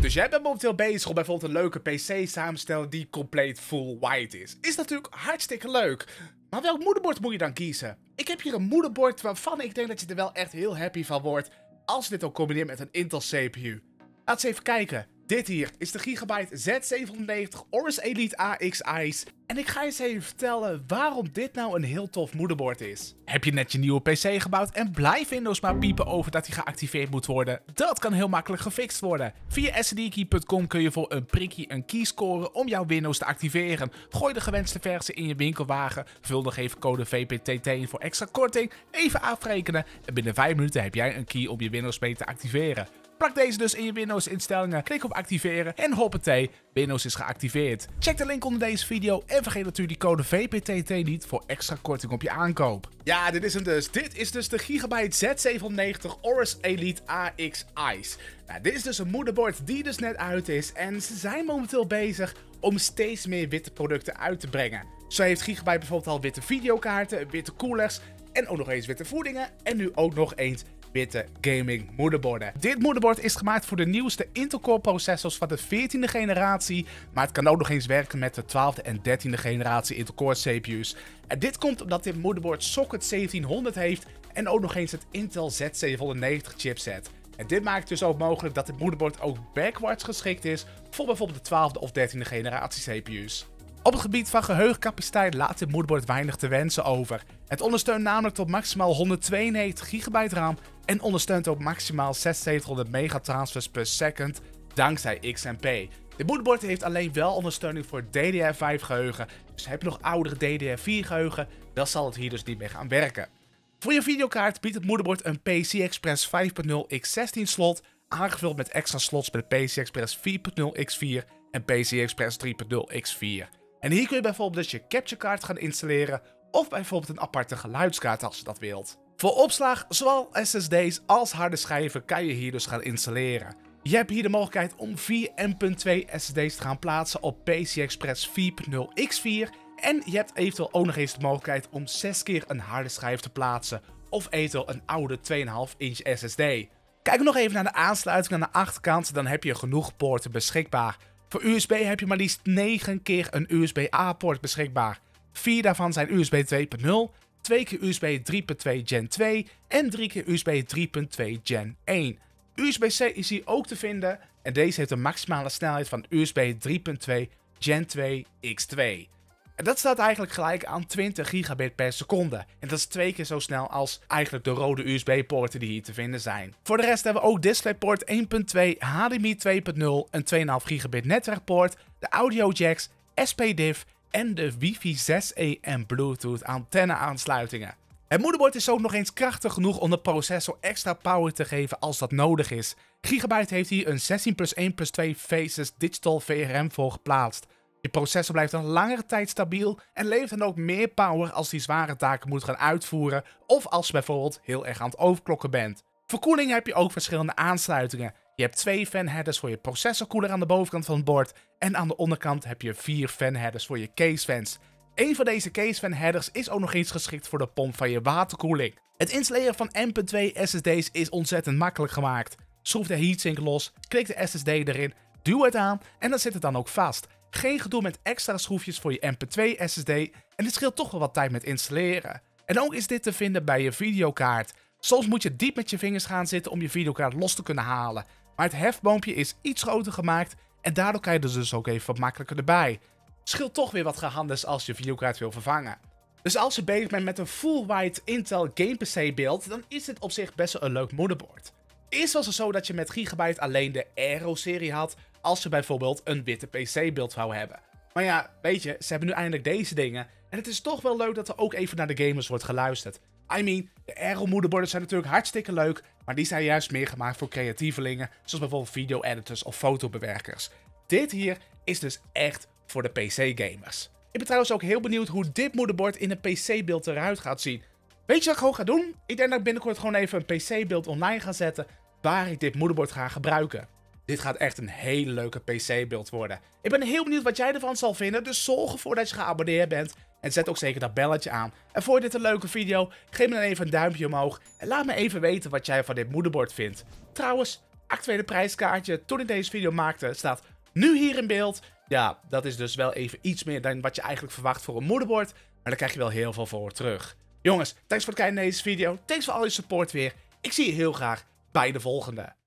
Dus jij bent momenteel bezig om bijvoorbeeld een leuke PC samen te stellen die compleet full white is. Is natuurlijk hartstikke leuk. Maar welk moederbord moet je dan kiezen? Ik heb hier een moederbord waarvan ik denk dat je er wel echt heel happy van wordt als je dit ook combineert met een Intel CPU. Laten we even kijken. Dit hier is de Gigabyte Z790 Oris Elite AX Ice. En ik ga eens even vertellen waarom dit nou een heel tof moederbord is. Heb je net je nieuwe PC gebouwd en blijft Windows maar piepen over dat hij geactiveerd moet worden? Dat kan heel makkelijk gefixt worden. Via sdkey.com kun je voor een prikje een key scoren om jouw Windows te activeren. Gooi de gewenste versie in je winkelwagen, vul nog even code VPTT in voor extra korting, even afrekenen en binnen 5 minuten heb jij een key om je Windows mee te activeren. Plak deze dus in je Windows instellingen, klik op activeren en hoppatee, Windows is geactiveerd. Check de link onder deze video en vergeet natuurlijk die code VPTT niet voor extra korting op je aankoop. Ja, dit is hem dus. Dit is dus de Gigabyte Z790 Oris Elite AX Ice. Nou, dit is dus een moederbord die dus net uit is en ze zijn momenteel bezig om steeds meer witte producten uit te brengen. Zo heeft Gigabyte bijvoorbeeld al witte videokaarten, witte koelers en ook nog eens witte voedingen en nu ook nog eens witte gaming moederborden. Dit moederbord is gemaakt voor de nieuwste Intel Core processors van de 14e generatie, maar het kan ook nog eens werken met de 12e en 13e generatie Intel Core CPU's. En dit komt omdat dit moederbord socket 1700 heeft en ook nog eens het Intel Z790 chipset. En dit maakt dus ook mogelijk dat dit moederbord ook backwards geschikt is voor bijvoorbeeld de 12e of 13e generatie CPU's. Op het gebied van geheugencapaciteit laat dit moederbord weinig te wensen over. Het ondersteunt namelijk tot maximaal 192 GB RAM en ondersteunt ook maximaal 7600 megatransfers per second dankzij XMP. Dit moederbord heeft alleen wel ondersteuning voor DDR5 geheugen, dus heb je nog oudere DDR4 geheugen, dan zal het hier dus niet mee gaan werken. Voor je videokaart biedt het moederbord een PC Express 5.0 x16 slot, aangevuld met extra slots met PC Express 4.0 x4 en PC Express 3.0 x4. En hier kun je bijvoorbeeld dus je capture card gaan installeren of bijvoorbeeld een aparte geluidskaart als je dat wilt. Voor opslag, zowel SSD's als harde schijven kan je hier dus gaan installeren. Je hebt hier de mogelijkheid om 4 M.2 SSD's te gaan plaatsen op PCI Express 4.0 X4 en je hebt eventueel ook nog eens de mogelijkheid om 6 keer een harde schijf te plaatsen of eventueel een oude 2,5 inch SSD. Kijk nog even naar de aansluiting aan de achterkant, dan heb je genoeg poorten beschikbaar. Voor USB heb je maar liefst 9 keer een USB-A-poort beschikbaar. 4 daarvan zijn USB 2.0, 2 keer USB 3.2 Gen 2 en 3 keer USB 3.2 Gen 1. USB-C is hier ook te vinden en deze heeft een maximale snelheid van USB 3.2 Gen 2 X2. En dat staat eigenlijk gelijk aan 20 gigabit per seconde. En dat is twee keer zo snel als eigenlijk de rode USB-poorten die hier te vinden zijn. Voor de rest hebben we ook DisplayPort 1.2, HDMI 2.0, een 2,5 gigabit netwerkpoort, de audio jacks, SPDIF en de Wi-Fi 6E en Bluetooth antenne aansluitingen. Het moederbord is ook nog eens krachtig genoeg om de processor extra power te geven als dat nodig is. Gigabyte heeft hier een 16 plus 1 plus 2 Faces Digital VRM voor geplaatst. Je processor blijft een langere tijd stabiel en levert dan ook meer power als die zware taken moet gaan uitvoeren of als je bijvoorbeeld heel erg aan het overklokken bent. Voor koeling heb je ook verschillende aansluitingen. Je hebt twee fan-headers voor je processorkoeler aan de bovenkant van het bord en aan de onderkant heb je vier fan-headers voor je case-fans. Een van deze case-fan headers is ook nog eens geschikt voor de pomp van je waterkoeling. Het installeren van M.2 SSD's is ontzettend makkelijk gemaakt. Schroef de heatsink los, klik de SSD erin, duw het aan en dan zit het dan ook vast. Geen gedoe met extra schroefjes voor je MP2 SSD en dit scheelt toch wel wat tijd met installeren. En ook is dit te vinden bij je videokaart. Soms moet je diep met je vingers gaan zitten om je videokaart los te kunnen halen. Maar het hefboompje is iets groter gemaakt en daardoor kan je dus ook even wat makkelijker erbij. Scheelt toch weer wat gehandels als je videokaart wil vervangen. Dus als je bezig bent met een full white Intel Game PC beeld, dan is dit op zich best wel een leuk moederbord. Eerst was het zo dat je met Gigabyte alleen de Aero-serie had, als je bijvoorbeeld een witte PC-beeld zou hebben. Maar ja, weet je, ze hebben nu eindelijk deze dingen. En het is toch wel leuk dat er ook even naar de gamers wordt geluisterd. I mean, de Aero-moederborden zijn natuurlijk hartstikke leuk, maar die zijn juist meer gemaakt voor creatievelingen, zoals bijvoorbeeld video-editors of fotobewerkers. Dit hier is dus echt voor de PC-gamers. Ik ben trouwens ook heel benieuwd hoe dit moederbord in een PC-beeld eruit gaat zien. Weet je wat ik gewoon ga doen? Ik denk dat ik binnenkort gewoon even een PC-beeld online ga zetten waar ik dit moederbord ga gebruiken. Dit gaat echt een hele leuke PC-beeld worden. Ik ben heel benieuwd wat jij ervan zal vinden, dus zorg ervoor dat je geabonneerd bent. En zet ook zeker dat belletje aan. En voor dit een leuke video, geef me dan even een duimpje omhoog. En laat me even weten wat jij van dit moederbord vindt. Trouwens, actuele prijskaartje toen ik deze video maakte staat nu hier in beeld. Ja, dat is dus wel even iets meer dan wat je eigenlijk verwacht voor een moederbord. Maar daar krijg je wel heel veel voor terug. Jongens, thanks voor het kijken naar deze video. Thanks voor al je support weer. Ik zie je heel graag bij de volgende.